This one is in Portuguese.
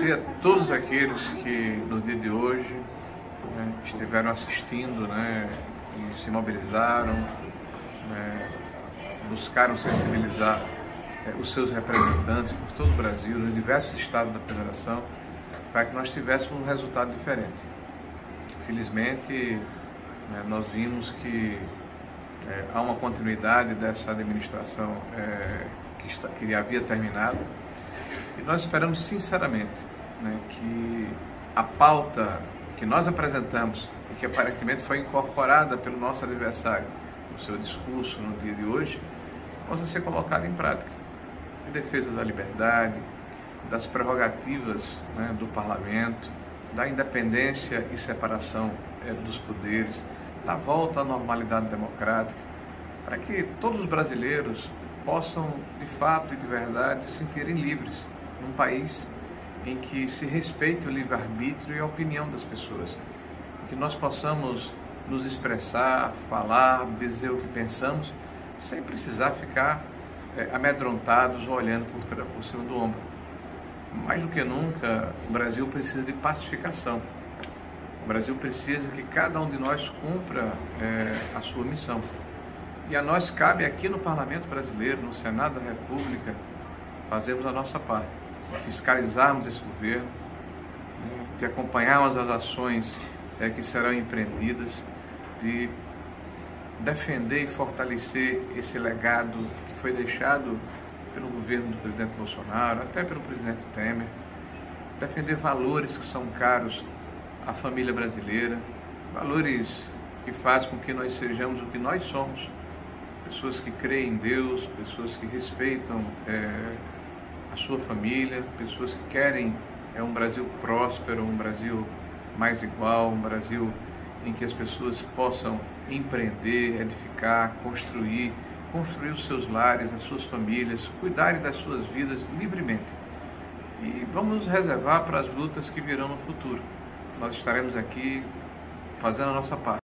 agradecer a todos aqueles que no dia de hoje né, estiveram assistindo né, e se mobilizaram, né, buscaram sensibilizar é, os seus representantes por todo o Brasil, nos diversos estados da federação, para que nós tivéssemos um resultado diferente. Felizmente, né, nós vimos que é, há uma continuidade dessa administração é, que, está, que havia terminado e nós esperamos sinceramente né, que a pauta que nós apresentamos e que aparentemente foi incorporada pelo nosso adversário no seu discurso no dia de hoje, possa ser colocada em prática. Em defesa da liberdade, das prerrogativas né, do parlamento, da independência e separação é, dos poderes, da volta à normalidade democrática, para que todos os brasileiros possam, de fato e de verdade, se sentirem livres num país em que se respeite o livre-arbítrio e a opinião das pessoas. Que nós possamos nos expressar, falar, dizer o que pensamos, sem precisar ficar é, amedrontados ou olhando por, por cima do ombro. Mais do que nunca, o Brasil precisa de pacificação. O Brasil precisa que cada um de nós cumpra é, a sua missão. E a nós cabe aqui no Parlamento Brasileiro, no Senado da República, fazermos a nossa parte. Fiscalizarmos esse governo, de acompanharmos as ações é, que serão empreendidas, de defender e fortalecer esse legado que foi deixado pelo governo do presidente Bolsonaro, até pelo presidente Temer, defender valores que são caros à família brasileira, valores que fazem com que nós sejamos o que nós somos, pessoas que creem em Deus, pessoas que respeitam é, a sua família, pessoas que querem é um Brasil próspero, um Brasil mais igual, um Brasil em que as pessoas possam empreender, edificar, construir, construir os seus lares, as suas famílias, cuidarem das suas vidas livremente. E vamos nos reservar para as lutas que virão no futuro. Nós estaremos aqui fazendo a nossa parte.